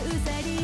くざり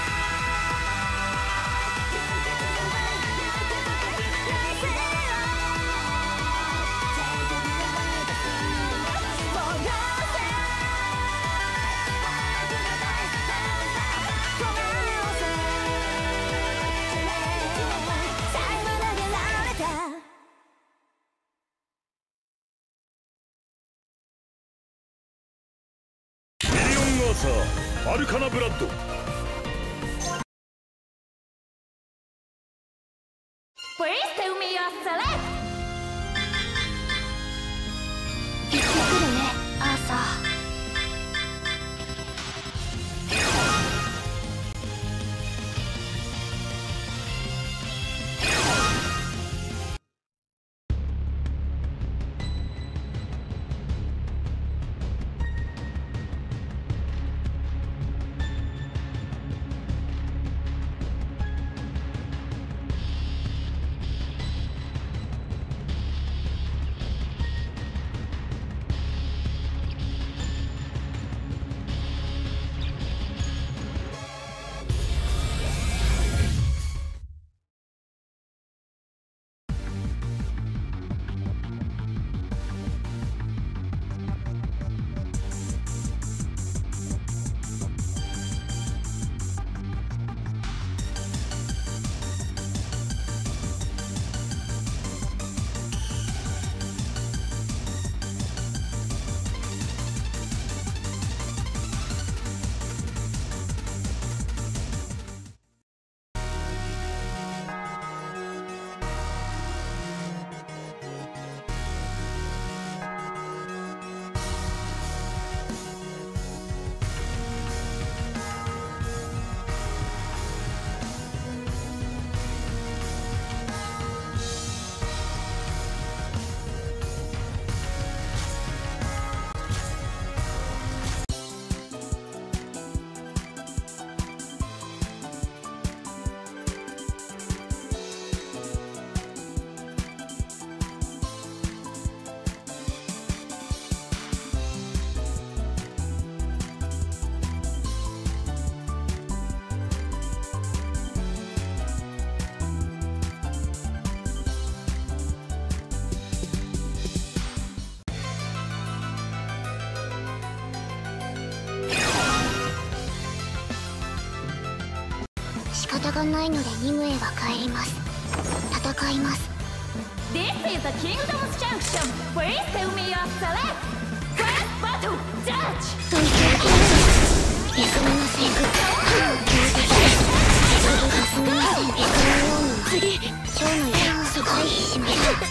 Please tell me your select! 言ってくるね、アーサー。間ないので2名は帰ります戦います This is a kingdom's junction! Please tell me your select! First battle! Judge! 東京警エ役目の制服反強敵敵がすみませんエクランウォーム次今日の夜疎開しましょう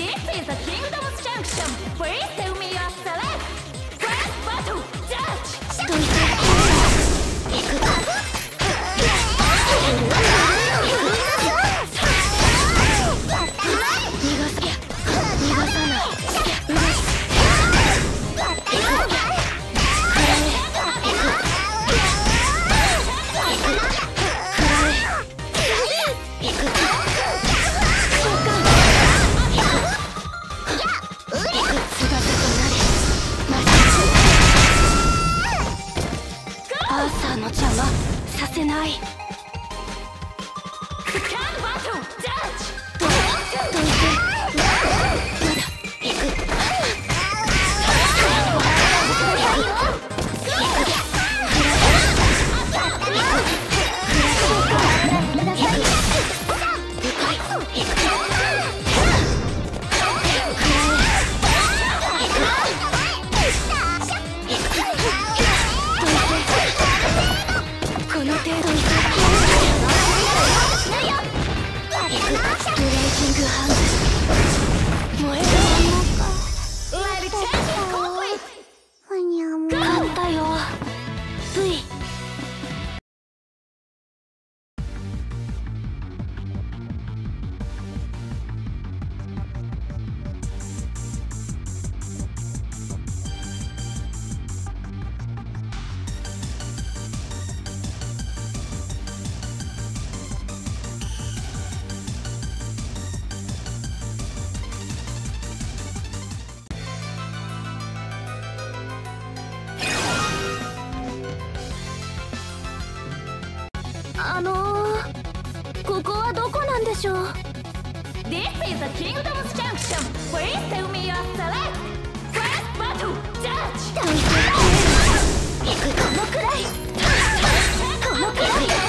This is a kingdom's junction! Please tell me your select! First battle, judge! あのー、ここはどこなんでしょう This is a Kingdom's Junction! Please tell me your select! First battle! Judge! このくらいこのくらい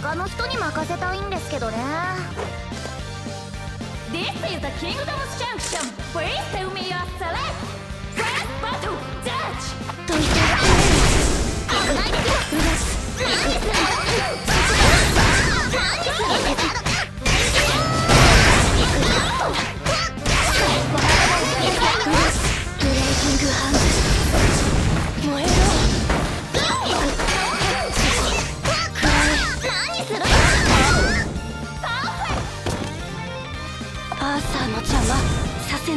他の人に任せたいんですけどね This is the Kingdom's Junction! Please tell me your select! First battle! Judge! と言って危ないですよ何するの何するのブレイキングハンドも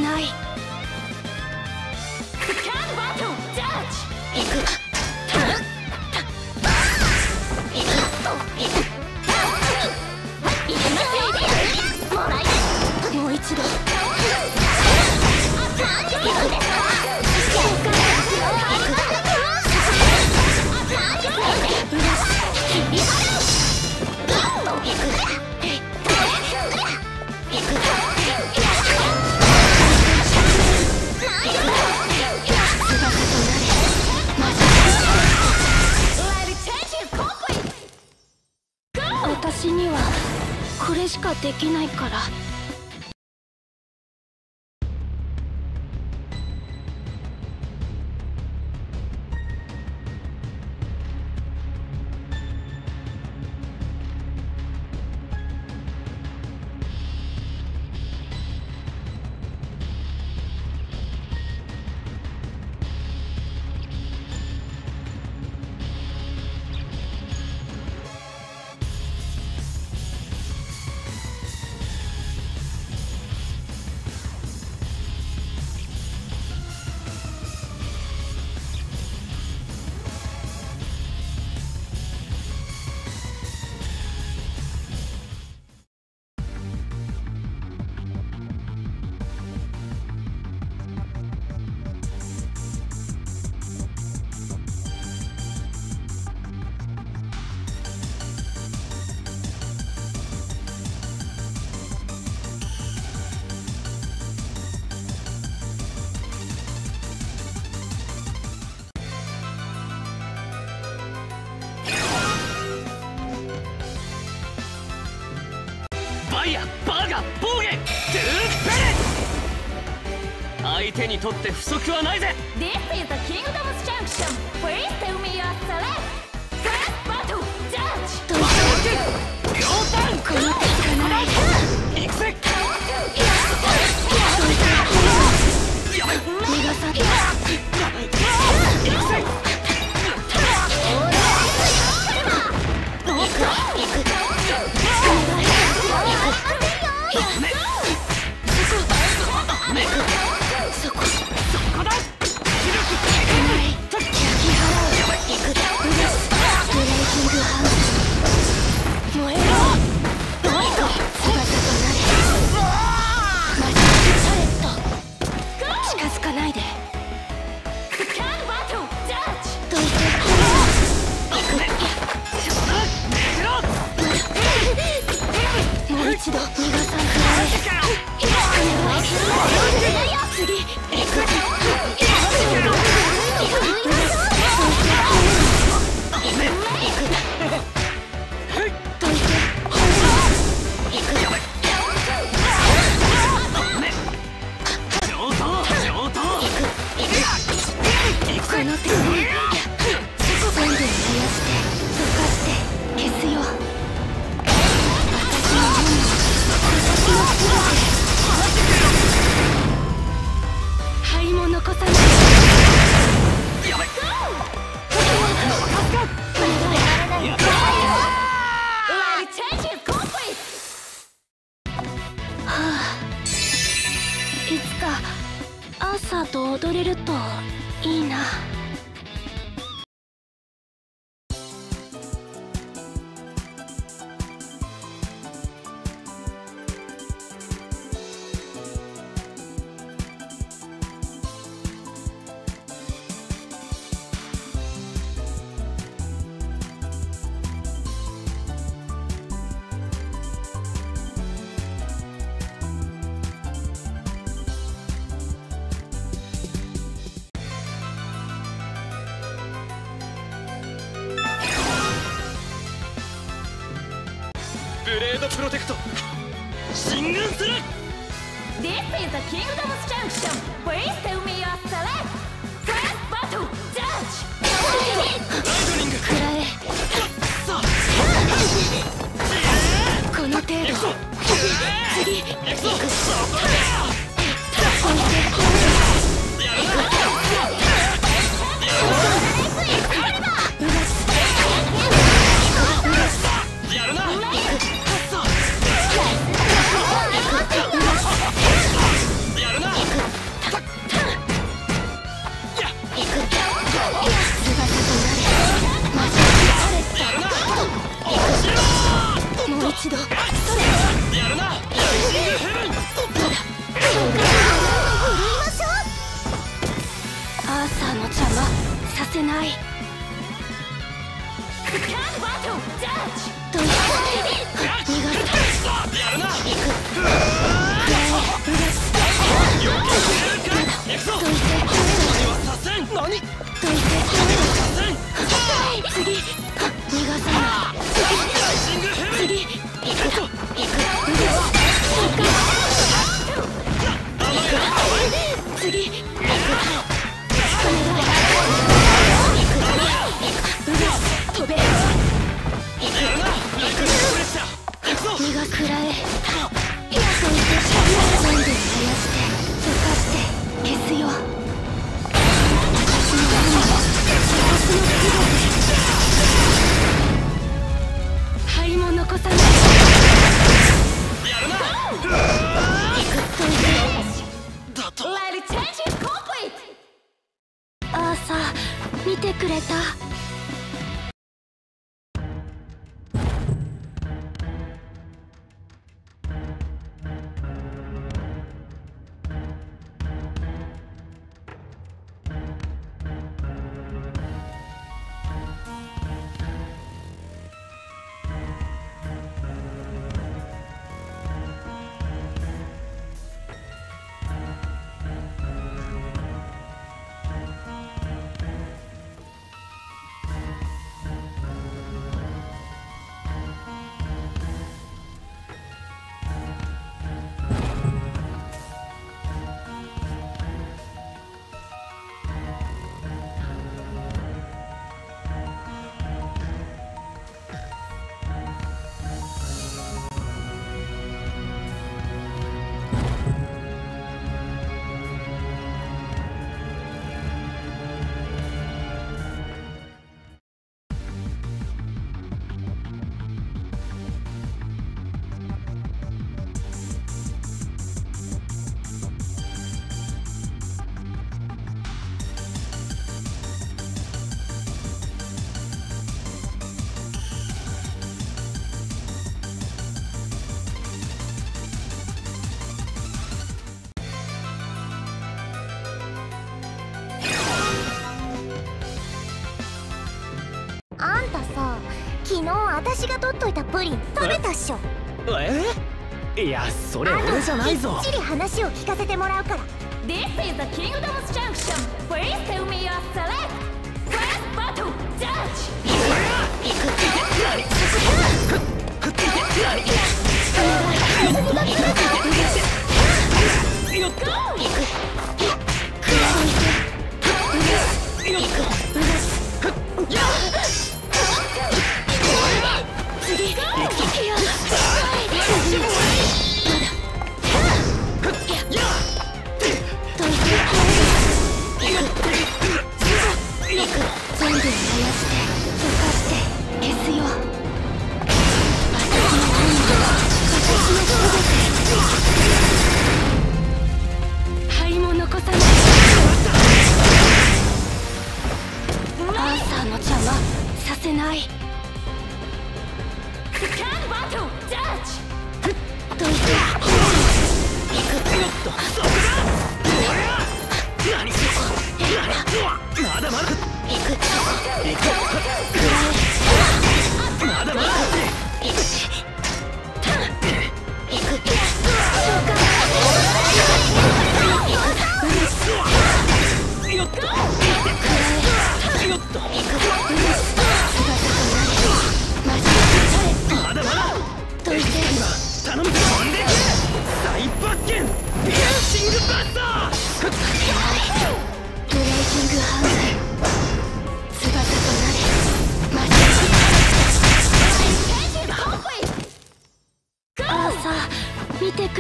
う一度できないから。とって不足はないぜ。This is プロテクト進軍する This is a kingdom's junction! Please tell me your select! First battle! Judge! ライトニングくらえこの程度次行くぞ私が取っといたプリン食べたっしょええいやそれ俺じゃないぞきっちり話を聞かせてもらうから This is the Kingdom's Junction Please tell me your select First battle judge よっとり行くぞ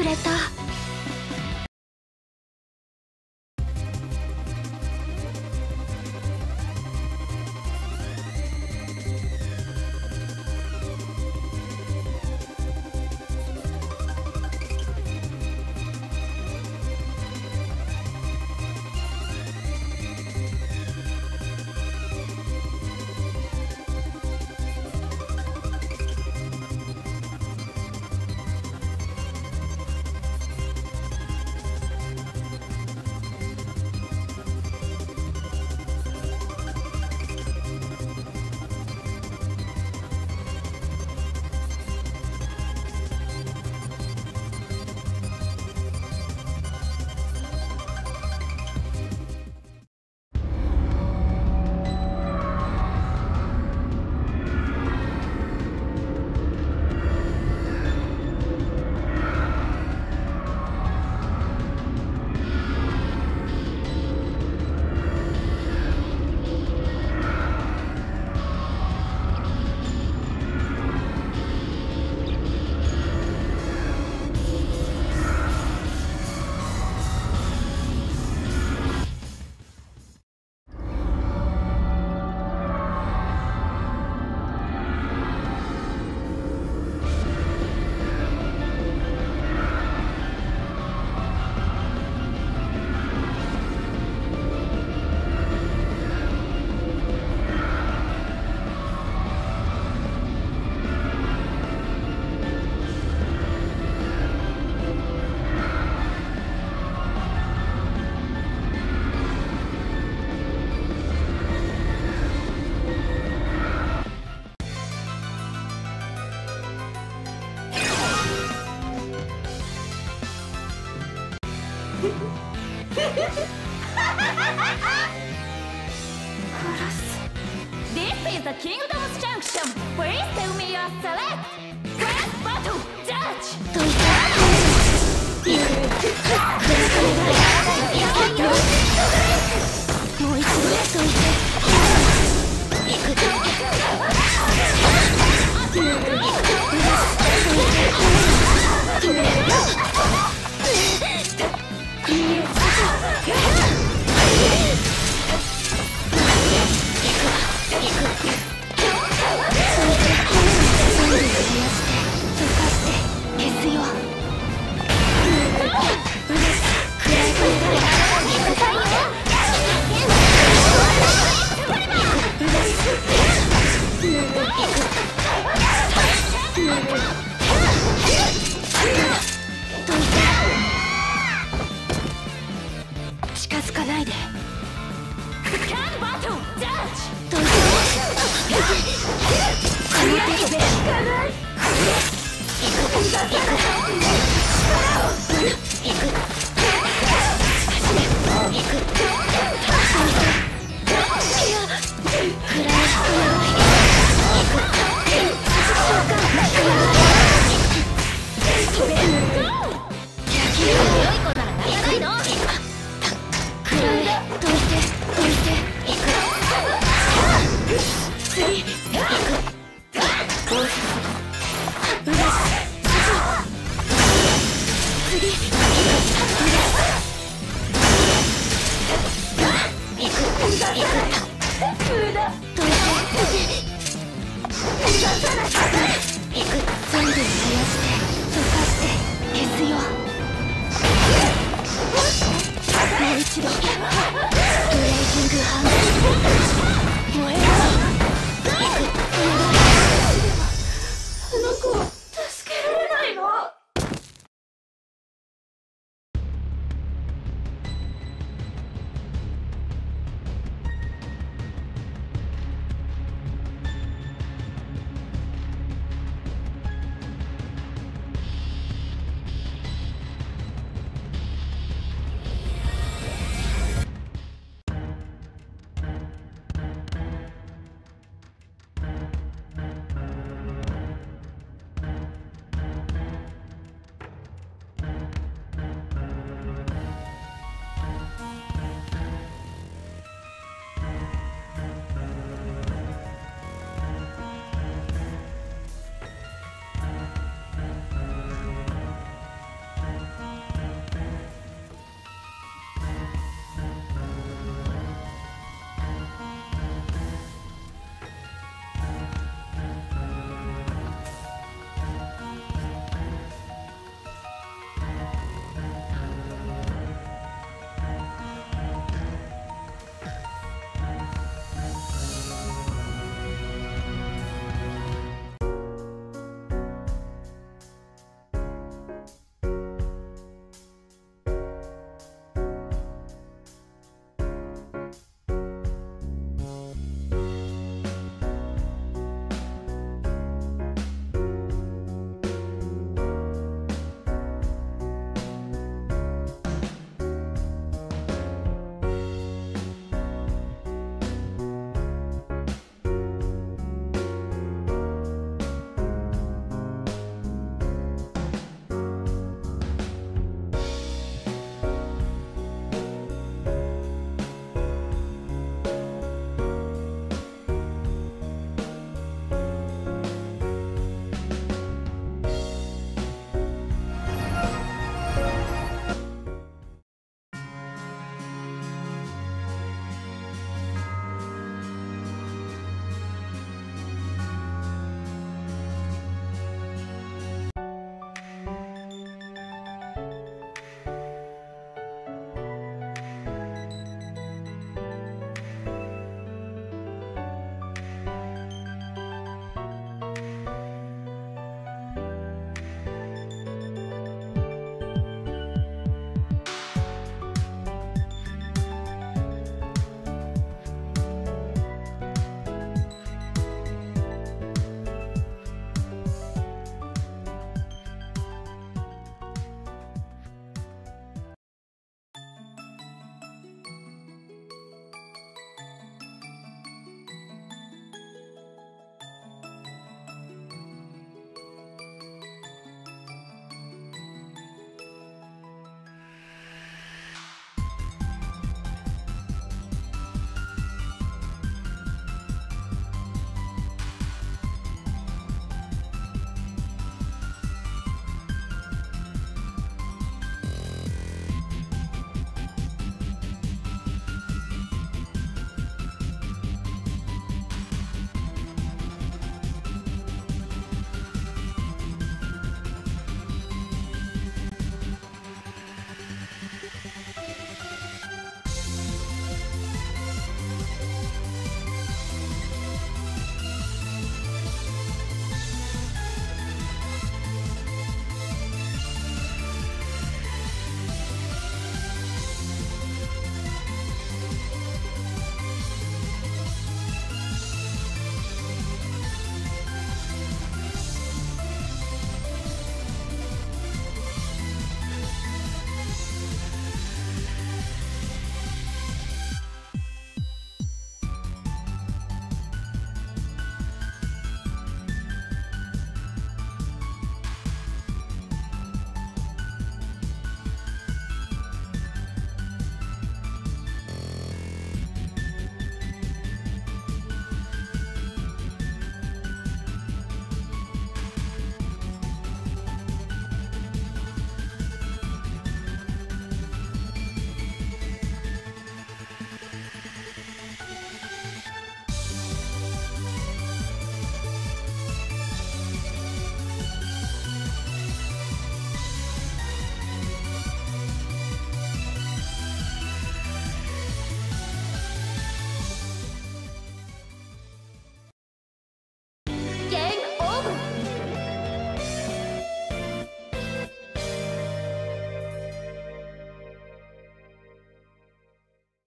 くれた。